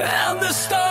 and the stars.